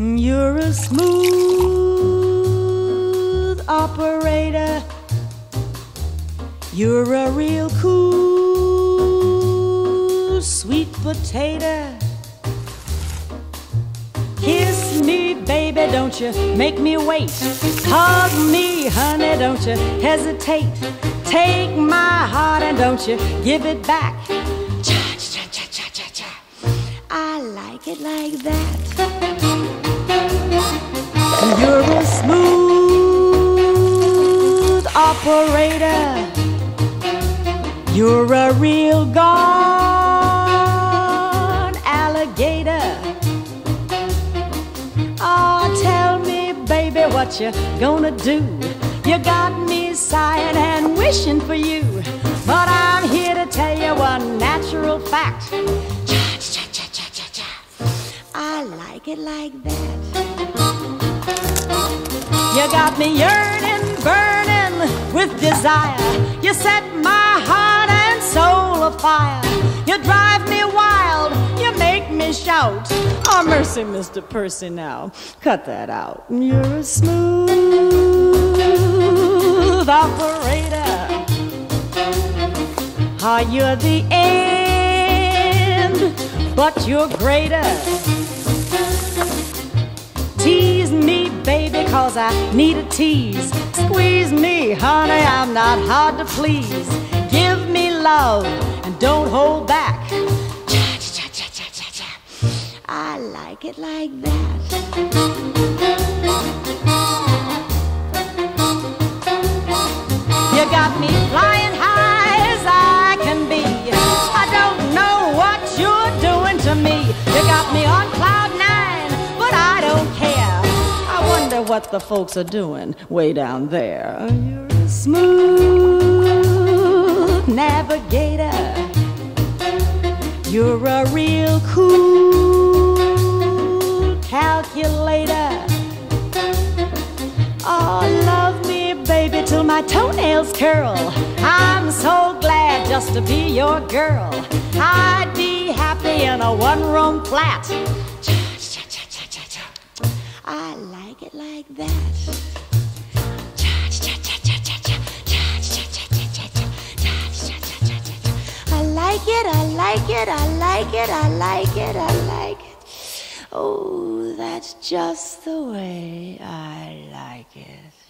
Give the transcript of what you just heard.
You're a smooth operator. You're a real cool sweet potato. Kiss me, baby, don't you make me wait. Hug me, honey, don't you hesitate. Take my heart and don't you give it back. Cha cha cha cha cha cha. I like it like that. Operator. You're a real gone alligator. Oh, tell me, baby, what you gonna do? You got me sighing and wishing for you. But I'm here to tell you one natural fact. Cha cha cha cha cha cha. I like it like that. You got me yearning, with desire. You set my heart and soul afire. You drive me wild, you make me shout. Oh, mercy, Mr. Percy, now. Cut that out. You're a smooth operator. Ah, you're the end, but you're greater. Baby, cause I need a tease. Squeeze me, honey, I'm not hard to please. Give me love and don't hold back. Cha cha cha cha cha cha. I like it like that. You got me flying What the folks are doing way down there. You're a smooth navigator. You're a real cool calculator. Oh, love me, baby, till my toenails curl. I'm so glad just to be your girl. I'd be happy in a one room flat. I like it like that. I like it, I like it, I like it, I like it, I like it. Oh, that's just the way I like it.